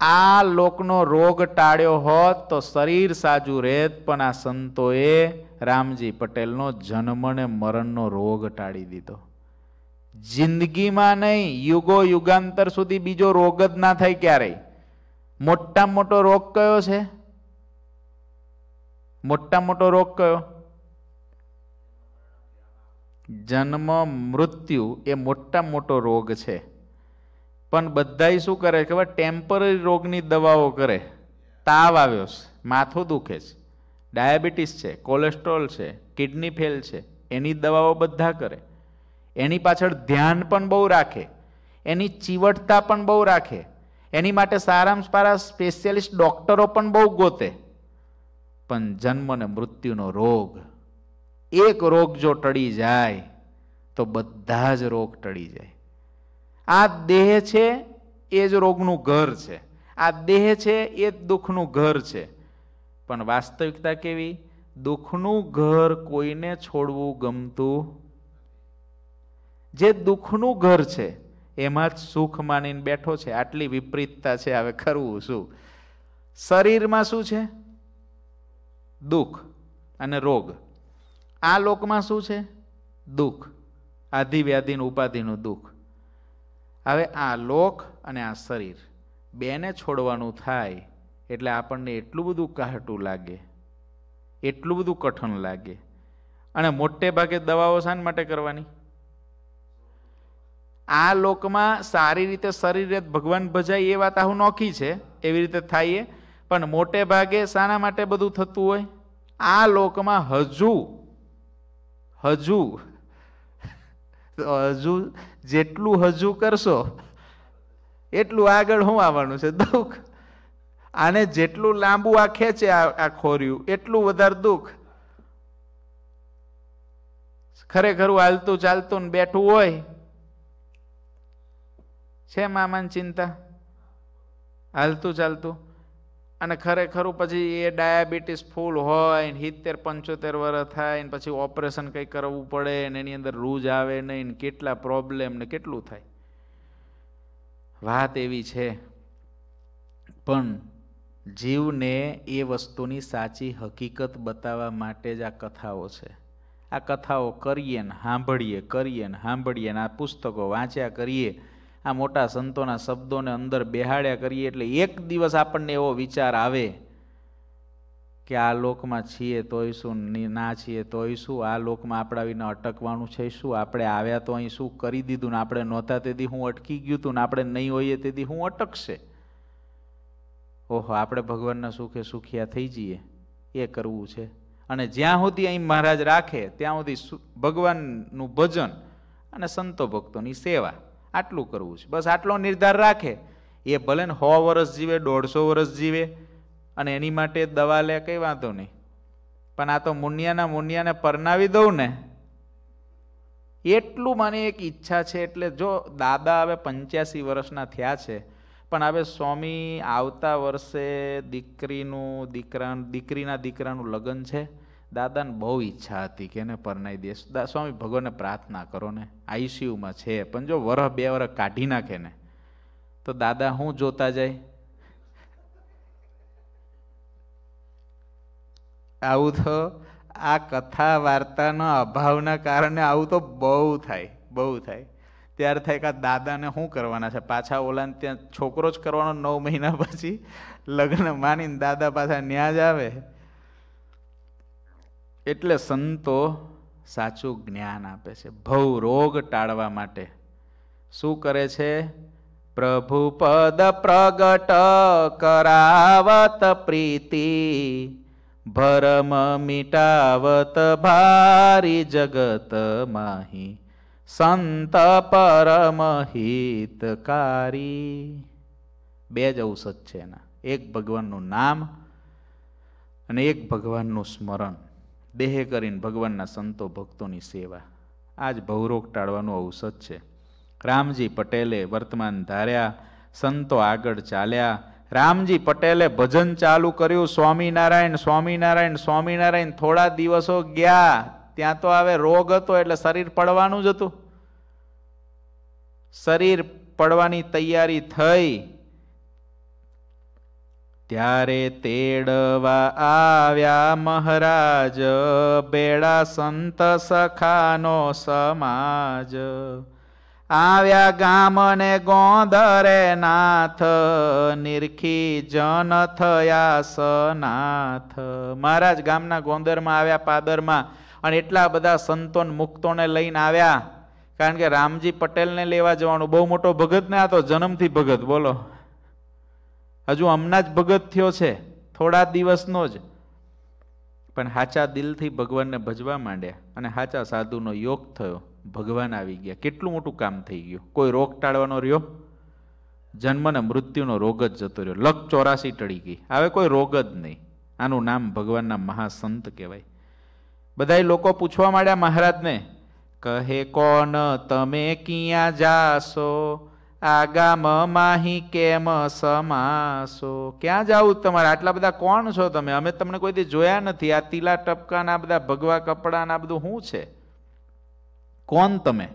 S1: આ લોકનો રોગ ટાળ્યો હોત તો શરીર સાજું રહેત, પણ આ સંતોએ રામજી પટેલનો જન્મ ને મરણનો રોગ ટાળી દીધો. જિંદગીમાં નહીં, યુગો યુગાંતર સુધી બીજો રોગ જ ના થાય ક્યારેય. મોટા મોટો રોગ કયો છે? મોટા મોટો રોગ કયો? જન્મ, મૃત્યુ એ મોટા મોટો રોગ છે. પણ બધા શું કરે ખબર? ટેમ્પરરી રોગની દવાઓ કરે. તાવ આવ્યો છે, માથું દુખે છે, ડાયાબિટીસ છે કોલેસ્ટ્રોલ છે કિડની ફેલ છે, એની દવાઓ બધા કરે. એની પાછળ ધ્યાન પણ બહુ રાખે. એની ચીવટતા પણ બહુ રાખે. એની માટે સારામાં સારા સ્પેશિયાલિસ્ટ ડોક્ટરો પણ બહુ ગોતે. પણ જન્મ ને મૃત્યુનો રોગ, એક રોગ જો ટળી જાય, તો બધા જ રોગ ટળી જાય. આ દેહ છે, એ જ રોગનું ઘર છે. આ દેહ છે, એ જ દુઃખનું ઘર છે. પણ વાસ્તવિકતા કેવી? દુઃખનું ઘર કોઈને છોડવું ગમતું? જે દુઃખનું ઘર છે એમાં જ સુખ માનીને બેઠો છે. આટલી વિપરીતતા છે, હવે કરવું શું? શરીરમાં શું છે? દુઃખ અને રોગ. આ લોકમાં શું છે? દુઃખ. આધિ વ્યાધિનું ઉપાધિનું દુઃખ. હવે આ લોક અને આ શરીર બેને છોડવાનું થાય એટલે આપણને એટલું બધું કાહટું લાગે, એટલું બધું કઠણ લાગે. અને મોટે ભાગે દવાઓ શાન માટે કરવાની? આ લોકમાં સારી રીતે શરીરે ભગવાન ભજાય એ વાત આવું નોખી છે, એવી રીતે થાય પણ મોટે ભાગે શાના માટે બધું થતું હોય? આ લોકમાં હજુ હજુ હજુ જેટલું હજુ કરશો, એટલું આગળ શું આવવાનું છે, દુઃખ. આને જેટલું લાંબુ આ ખેંચે આ ખોર્યું, એટલું વધારે દુઃખ. ખરેખર હાલતું ચાલતું ને બેઠું હોય છે મામાની ચિંતા? હાલતું ચાલતું. અને ખરેખરું પછી એ ડાયાબિટીસ ફૂલ હોય ને સિત્તેર, પંચોતેર વર્ષ થાય ને પછી ઓપરેશન કંઈ કરવું પડે ને એની અંદર રૂજ આવે નહીં ને કેટલા પ્રોબ્લેમ ને કેટલું થાય. વાત એવી છે. પણ જીવને એ વસ્તુની સાચી હકીકત બતાવવા માટે જ આ કથાઓ છે. આ કથાઓ કરીએ ને, સાંભળીએ, કરીએ ને, સાંભળીએ ને, આ પુસ્તકો વાંચ્યા કરીએ આ મોટા સંતોના શબ્દોને અંદર બેહાડ્યા કરીએ એટલે એક દિવસ આપણને એવો વિચાર આવે કે આ લોકમાં છીએ તોય શું, ના છીએ તોય શું, આ લોકમાં આપણા વિના અટકવાનું છે શું, આપણે આવ્યા તો અહીં શું કરી દીધું ને આપણે નહોતા તેથી હું અટકી ગયું હતું ને આપણે નહીં હોઈએ તેથી હું અટકશે. ઓહો, આપણે ભગવાનના સુખે સુખિયા થઈ જઈએ. એ કરવું છે. અને જ્યાં સુધી અહીં મહારાજ રાખે, ત્યાં સુધી ભગવાનનું ભજન અને સંતો ભક્તોની સેવા. આટલું કરવું છે. બસ આટલો નિર્ધાર રાખે. એ ભલે ને સો વર્ષ જીવે, દોઢસો વર્ષ જીવે, અને એની માટે દવા લે કંઈ વાંધો નહીં. પણ આ તો મુનિયાના મુનિયાને પરનાવી દઉં ને, એટલું મને એક ઈચ્છા છે. એટલે જો દાદા હવે પંચ્યાસી વર્ષના થયા છે, પણ હવે સ્વામી આવતા વર્ષે દીકરીનું, દીકરા, દીકરીના દીકરાનું લગ્ન છે. દાદાને બહુ ઈચ્છા હતી કે એને પરનાઈ દે. સ્વામી, ભગવાનને પ્રાર્થના કરો ને. આઈસીયુમાં છે, પણ જો વરહ બે વરહ કાઢી નાખે ને, તો દાદા હું જોતા જાય? આવું તો આ કથા વાર્તાના અભાવના કારણે આવું તો બહુ થાય બહુ થાય. ત્યારે થાય કે દાદાને શું કરવાના છે? પાછા ઓલાને ત્યાં છોકરો જ કરવાનો નવ મહિના પછી લગ્ન માનીને દાદા પાછા ન્યા જ આવે. એટલે સંતો સાચું જ્ઞાન આપે છે. ભવ રોગ ટાળવા માટે શું કરે છે? પ્રભુ પદ પ્રગટ કરાવત પ્રીતિ, ભરમ મિટાવત ભારી જગત માહી, સંત પરમ હિતકારી. બે જ ઔષધ છે એના. એક ભગવાનનું નામ અને એક ભગવાનનું સ્મરણ. દેહ કરીને ભગવાનના સંતો ભક્તોની સેવા. આ જ ભવરોગ ટાળવાનું ઔષધ છે. રામજી પટેલે વર્તમાન ધાર્યા, સંતો આગળ ચાલ્યા. રામજી પટેલે ભજન ચાલુ કર્યું, સ્વામિનારાયણ સ્વામિનારાયણ સ્વામિનારાયણ થોડા દિવસો ગયા. ત્યાં તો હવે રોગ હતો એટલે શરીર પડવાનું જ હતું. શરીર પડવાની તૈયારી થઈ. ત્યારે તેડવા આવ્યા મહારાજ, બેડા સંત સખાનો સમાજ. આવ્યા ગામને ગોંધરે નાથ, નિરખી જન થયા સનાથ. મહારાજ ગામના ગોંદરમાં આવ્યા પાદરમાં અને એટલા બધા સંતોન મુક્તોને લઈને આવ્યા. કારણ કે રામજી પટેલને લેવા જવાનું બહુ મોટો ભગત ને આ તો જન્મથી ભગત, બોલો. હજુ હમણાં જ ભગત થયો છે, થોડા દિવસનો જ. પણ હાચા દિલથી ભગવાનને ભજવા માંડ્યા અને હાચા સાધુનો યોગ થયો. ભગવાન આવી ગયા. કેટલું મોટું કામ થઈ ગયું. કોઈ રોગ ટાળવાનો રહ્યો? જન્મ ને મૃત્યુનો રોગ જ જતો રહ્યો. લક ચોરાસી ટળી ગઈ. હવે કોઈ રોગ જ નહીં. આનું નામ ભગવાનના મહાસંત કહેવાય. બધા લોકો પૂછવા માંડ્યા મહારાજને, કહે કોણ? તમે ક્યાં જાશો? આગામ માહી કેમ સમાસો? ક્યાં જાવું તમારે? આટલા બધા કોણ છો તમે? અમે તમને કોઈ જોયા નથી. આ તીલા ટપકા ના બધા ભગવા કપડા ના બધું શું છે? કોણ તમે?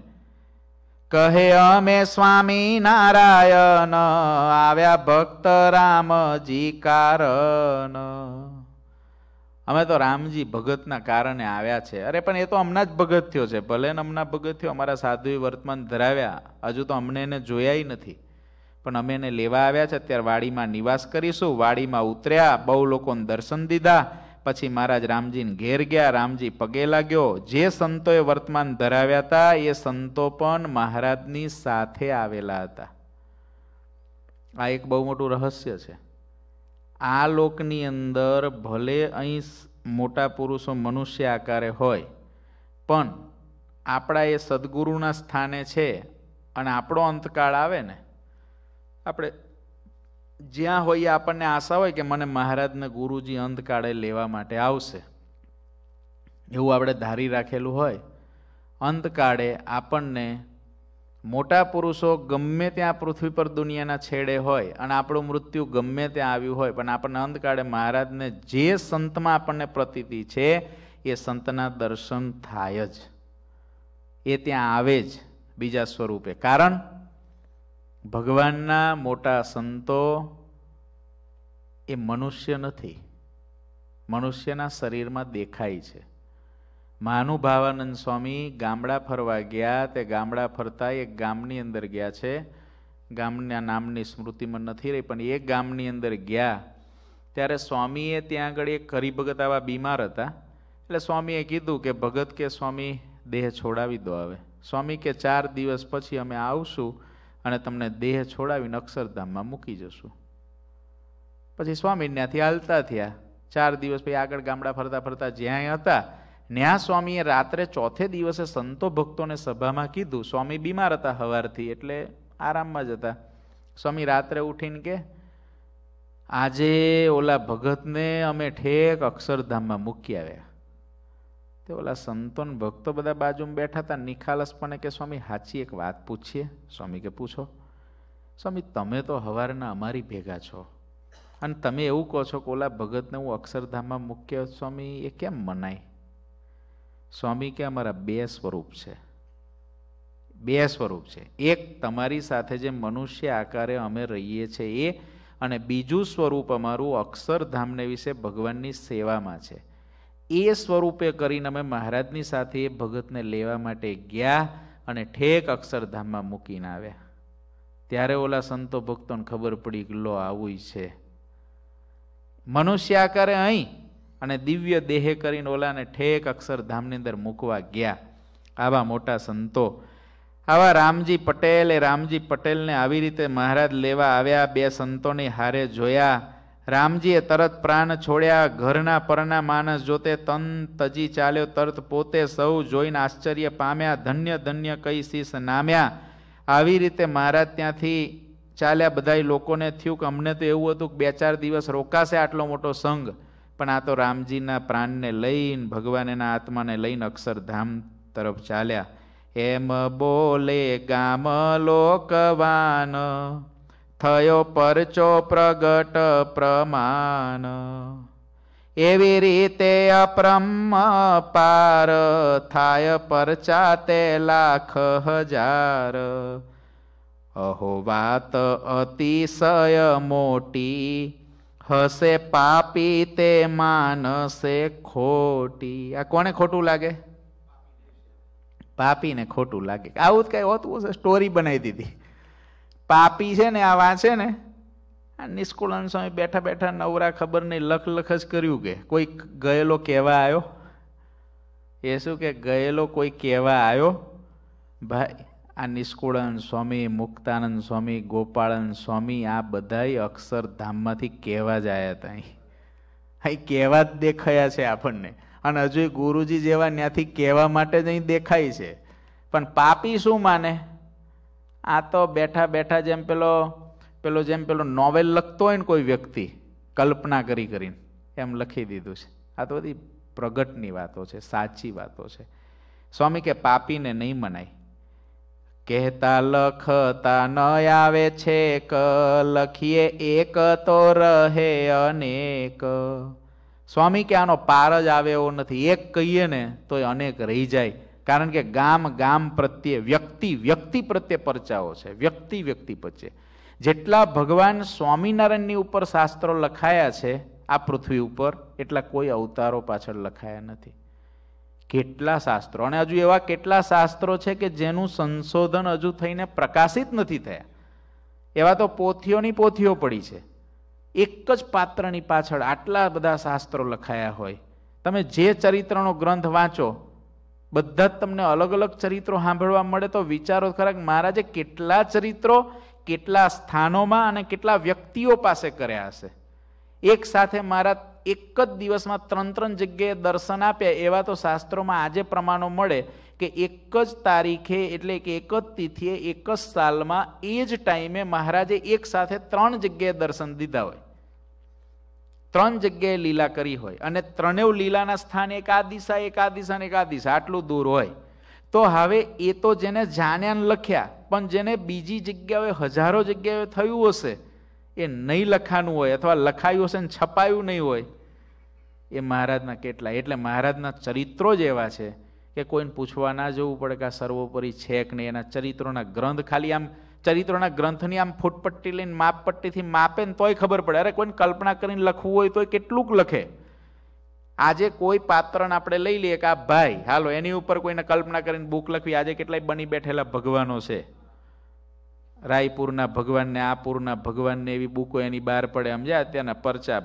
S1: કહે, અમે સ્વામી નારાયણ, આવ્યા ભક્ત રામજી કારણ. અમે તો રામજી ભગતના કારણે આવ્યા છે. અરે, પણ એ તો હમણાં જ ભગત થયો છે. ભલે ને હમણાં ભગત થયો, અમારા સાધુએ વર્તમાન ધરાવ્યા. હજુ તો અમને એને જોયા નથી. પણ અમે એને લેવા આવ્યા છે. અત્યારે વાડીમાં નિવાસ કરીશું. વાડીમાં ઉતર્યા, બહુ લોકોને દર્શન દીધા. પછી મહારાજ રામજીને ઘેર ગયા. રામજી પગે લાગ્યો. જે સંતોએ વર્તમાન ધરાવ્યા હતા, એ સંતો પણ મહારાજની સાથે આવેલા હતા. આ એક બહુ મોટું રહસ્ય છે. આ લોકની અંદર ભલે અહીં મોટા પુરુષો મનુષ્ય આકારે હોય, પણ આપણા એ સદગુરુના સ્થાને છે અને આપણો અંતકાળ આવે ને, આપણે જ્યાં હોઈએ આપણને આશા હોય કે મને મહારાજને ગુરુજી અંતકાળે લેવા માટે આવશે. એવું આપણે ધારી રાખેલું હોય. અંતકાળે આપણને મોટા પુરુષો ગમે ત્યાં પૃથ્વી પર દુનિયાના છેડે હોય અને આપણું મૃત્યુ ગમે ત્યાં આવ્યું હોય, પણ આપણને અંતકાળે મહારાજને જે સંતમાં આપણને પ્રતીતિ છે, એ સંતના દર્શન થાય જ. એ ત્યાં આવે જ બીજા સ્વરૂપે. કારણ ભગવાનના મોટા સંતો એ મનુષ્ય નથી. મનુષ્યના શરીરમાં દેખાય છે. મહાનુભાવાનંદ સ્વામી ગામડા ફરવા ગયા. તે ગામડા ફરતા એક ગામની અંદર ગયા છે. ગામના નામની સ્મૃતિમાં નથી રહી, પણ એક ગામની અંદર ગયા. ત્યારે સ્વામીએ ત્યાં આગળ એક હરિભગત આવા બીમાર હતા. એટલે સ્વામીએ કીધું કે, ભગત કે સ્વામી, દેહ છોડાવી દો આવે સ્વામી કે, ચાર દિવસ પછી અમે આવશું અને તમને દેહ છોડાવીને અક્ષરધામમાં મૂકી જશું. પછી સ્વામી ત્યાંથી હાલતા થયા. ચાર દિવસ પછી આગળ ગામડા ફરતા ફરતા જ્યાં હતા ન્યા સ્વામીએ રાત્રે ચોથે દિવસે સંતો ભક્તોને સભામાં કીધું, સ્વામી બીમાર હતા હવારથી, એટલે આરામમાં જ હતા. સ્વામી રાત્રે ઉઠીને કે, આજે ઓલા ભગતને અમે ઠેક અક્ષરધામમાં મૂકી આવ્યા. તે ઓલા સંતોન ભક્તો બધા બાજુમાં બેઠા હતા, નિખાલસપણે કે, સ્વામી સાચી એક વાત પૂછીએ? સ્વામી કે, પૂછો. સ્વામી, તમે તો હવારના અમારી ભેગા છો. અને તમે એવું કહો છો કે, ઓલા ભગતને હું અક્ષરધામમાં મૂક્યો સ્વામી, એ કેમ મનાય? સ્વામી કે અમારા બે સ્વરૂપ છે. બે સ્વરૂપ છે. એક તમારી સાથે જે મનુષ્ય આકારે અમે રહીએ છીએ એ અને બીજું સ્વરૂપ અમારું અક્ષરધામને વિશે ભગવાનની સેવામાં છે. એ સ્વરૂપે કરીને અમે મહારાજની સાથે એ ભગતને લેવા માટે ગયા અને ઠેક અક્ષરધામમાં મૂકીને આવ્યા. ત્યારે ઓલા સંતો ભક્તોને ખબર પડી કે લો આવું છે. મનુષ્ય આકારે અહીં અને દિવ્ય દેહે કરીને ઓલાને ઠેક અક્ષરધામની અંદર મૂકવા ગયા. આવા મોટા સંતો, આવા રામજી પટેલ એ રામજી પટેલને આવી રીતે મહારાજ લેવા આવ્યા, બે સંતોની હારે જોયા. રામજીએ તરત પ્રાણ છોડ્યા, ઘરના પરના માણસ જોતે તન તજી ચાલ્યો, તરત પોતે સૌ જોઈને આશ્ચર્ય પામ્યા, ધન્ય ધન્ય કઈ શીશ નામ્યા. આવી રીતે મહારાજ ત્યાંથી ચાલ્યા બધા લોકોને થયું કે અમને તો એવું હતું કે બે ચાર દિવસ રોકાશે આટલો મોટો સંઘ. પણ આ તો રામજીના પ્રાણને લઈને ભગવાન એના આત્માને લઈને અક્ષરધામ તરફ ચાલ્યા. એમ બોલે ગામ લોકવાન, થયો પરચો પ્રગટ પ્રમાણ. એવી રીતે અપ્રમ પાર થાય પરચાતે લાખ હજાર. અહો વાત અતિશય મોટી હસે પાપી તે માનસે ખોટી. આ કોને ખોટું લાગે? પાપીને ખોટું લાગે. આવું જ કઈ હોતું હશે? સ્ટોરી બનાવી દીધી. પાપી છે ને, આ વાંચે ને, આ નિષ્કુળન સ્વામી બેઠા બેઠા નવરા ખબર નહીં લખ લખ જ કર્યું કે, કોઈ ગયેલો કહેવા આવ્યો? એ શું કે, ગયેલો કોઈ કહેવા આવ્યો? ભાઈ આ નિષ્કુળાનંદ સ્વામી, મુક્તાનંદ સ્વામી, ગોપાળન સ્વામી આ બધાય અક્ષરધામમાંથી કહેવા જ આવ્યા હતા અહીં. અહીં કહેવા જ દેખાયા છે આપણને. અને હજુ ગુરુજી જેવા ત્યાંથી કહેવા માટે જ અહીં દેખાય છે. પણ પાપી શું માને? આ તો બેઠા બેઠા જેમ પેલો પેલો જેમ પેલો નોવેલ લખતો હોય ને કોઈ વ્યક્તિ, કલ્પના કરી કરીને, એમ લખી દીધું છે. આ તો બધી પ્રગટની વાતો છે, સાચી વાતો છે. સ્વામી કે પાપીને નહીં મનાય. કહેતા લખતા ન આવે છે ક લખીએ એક તો રહે અનેક. સ્વામી કે આનો પાર જ આવે એવો નથી, એક કહીએ ને તો એ અનેક રહી જાય. કારણ કે ગામ ગામ પ્રત્યે, વ્યક્તિ વ્યક્તિ પ્રત્યે પરચાઓ છે, વ્યક્તિ વ્યક્તિ પ્રત્યે. જેટલા ભગવાન સ્વામિનારાયણની ઉપર શાસ્ત્રો લખાયા છે, આ પૃથ્વી ઉપર, એટલા કોઈ અવતારો પાછળ લખાયા નથી. કેટલા શાસ્ત્રો? અને હજુ એવા કેટલા શાસ્ત્રો છે કે જેનું સંશોધન હજુ થઈને પ્રકાશિત નથી થયા? એવા તો પોથીઓની પોથીઓ પડી છે. એક જ પાત્રની પાછળ આટલા બધા શાસ્ત્રો લખાયા હોય. તમે જે ચરિત્રનો ગ્રંથ વાંચો, બધા જ તમને અલગ અલગ ચરિત્રો સાંભળવા મળે તો વિચારો ખરા મહારાજે કેટલા ચરિત્રો કેટલા સ્થાનોમાં અને કેટલા વ્યક્તિઓ પાસે કર્યા હશે? એક સાથે મારા એક જ દિવસમાં ત્રણ ત્રણ જગ્યાએ દર્શન આપ્યા એવા તો શાસ્ત્રોમાં આજે પ્રમાણો મળે કે એક જ તારીખે એટલે કે એક જ તિથિએ, એક જ સાલમાં એ જ ટાઈમે મહારાજે એક સાથે ત્રણ જગ્યાએ દર્શન દીધા હોય. ત્રણ જગ્યાએ લીલા કરી હોય અને ત્રણેવ લીલાના સ્થાન એક આ દિશા એક આ દિશા એક આ દિશા આટલું દૂર હોય. તો હવે એ તો જેને જાણ્યા લખ્યા, પણ જેને બીજી જગ્યાએ, હજારો જગ્યાએ થયું હશે એ નહીં લખાનું હોય અથવા લખાયું હશે ને છપાયું નહીં હોય, એ મહારાજના કેટલા એટલે મહારાજના ચરિત્રો જ એવા છે કે કોઈને પૂછવા ના જવું પડે કે આ સર્વોપરી છે કે નહીં. એના ચરિત્રોના ગ્રંથ ખાલી આમ, ચરિત્રોના ગ્રંથની આમ ફૂટપટ્ટી લઈને માપપટ્ટીથી માપે ને તોય ખબર પડે. અરે કોઈને કલ્પના કરીને લખવું હોય તોય કેટલુંક લખે. આજે કોઈ પાત્રને આપણે લઈ લઈએ કે આ ભાઈ, હાલો, એની ઉપર કોઈને કલ્પના કરીને બુક લખવી, આજે કેટલાય બની બેઠેલા ભગવાનો છે. રાયપુરના ભગવાનને, આ પૂરના ભગવાનને એવી બુકો એની બહાર પડે સમજ્યા અત્યારના પરચા,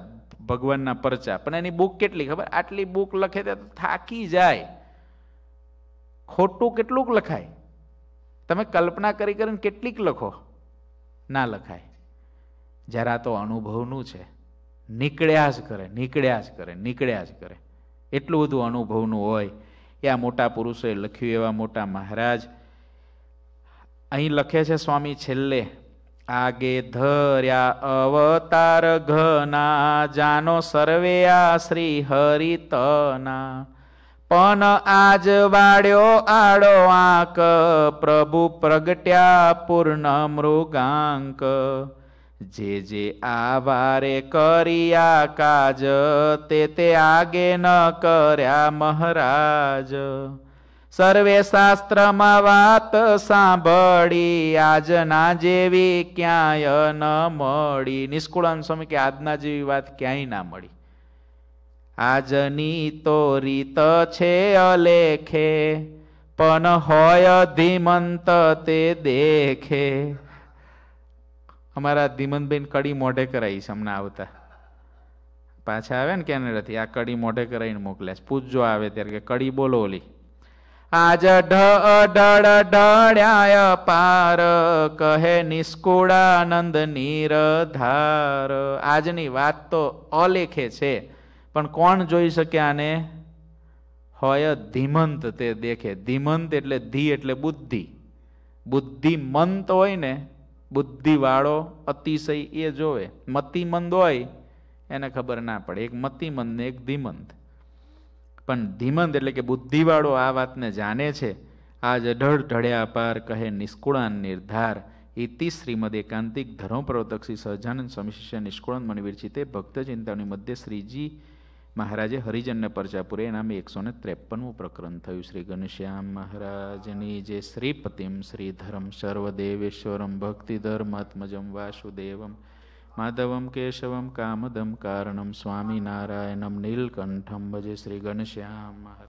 S1: ભગવાનના પરચા. પણ એની બુક કેટલી ખબર? આટલી બુક લખે તો થાકી જાય. ખોટું કેટલુંક લખાય. તમે કલ્પના કરી કરીને કેટલીક લખો. ના લખાય. જરા તો અનુભવનું છે. નીકળ્યા જ કરે, નીકળ્યા જ કરે, નીકળ્યા જ કરે. એટલું બધું અનુભવનું હોય. એ આ મોટા પુરુષોએ લખ્યું એવા મોટા મહારાજ અહીં લખે છે, સ્વામી, છેલ્લે. આગે ધર્યા અવતાર ઘના, જાનો સર્વે આ શ્રી હરિતના પણ આજ વાડ્યો આડો આંક, પ્રભુ પ્રગટ્યા પૂર્ણ મૃગાંક. જે જે આવારે કર્યા કાજ, તે તે આગે ન કર્યા મહારાજ. સર્વે શાસ્ત્રમાં વાત સાંભળી, આજના જેવી ક્યાંય ન મળી. નિષ્કુળાન સ્વામી કે આજના જેવી વાત ક્યાંય ના મળી. આજની તો રીત છે અલેખે, પણ હોય ધીમંત તે દેખે. અમારા ધીમંતબેન કડી મોઢે કરાવી છે હમણાં આવતા. પાછા આવે ને કેનેડાથી, આ કડી મોઢે કરાવીને મોકલ્યા પૂછજો આવે ત્યારે કે કડી બોલો ઓલી. આજ ઢ ઢળ ઢળ્યાય પાર, કહે નિષ્કુળાનંદ નિરધાર. આજની વાત તો અલેખે છે, પણ કોણ જોઈ શકે આને? હોય ધીમંત તે દેખે. ધીમંત એટલે ધી એટલે બુદ્ધિ. બુદ્ધિમંત હોય ને, બુદ્ધિવાળો અતિશય એ જોવે. મતિમંદ હોય, એને ખબર ના પડે. એક મતિમંદ ને એક ધીમંત. પણ ધીમંત એટલે કે બુદ્ધિવાળો આ વાતને જાણે છે. આજ અઢળ ઢળ્યા પાર કહે નિષ્કુળાન નિર્ધાર. ઇતિ શ્રીમદ એકાંતિક ધર્મ પ્રવર્તક શ્રી સહજાનંદ સ્વામી શિષ્ય નિષ્કુળાન વિરચિતે ભક્ત ચિંતાની મધ્ય શ્રીજી મહારાજે હરિજનને પરચાપુરે નામે એકસો ને ત્રેપનમું પ્રકરણ થયું. શ્રી ઘનશ્યામ મહારાજની જે શ્રીપતિમ શ્રીધરમ સર્વદેવેશ્વરમ ભક્તિધર્માત્મજમ વાસુદેવમ માધવમ કેશવમ કામદમ કારણમ સ્વામિનારાયણમ નીલકંઠમ ભજે શ્રી ઘનશ્યામ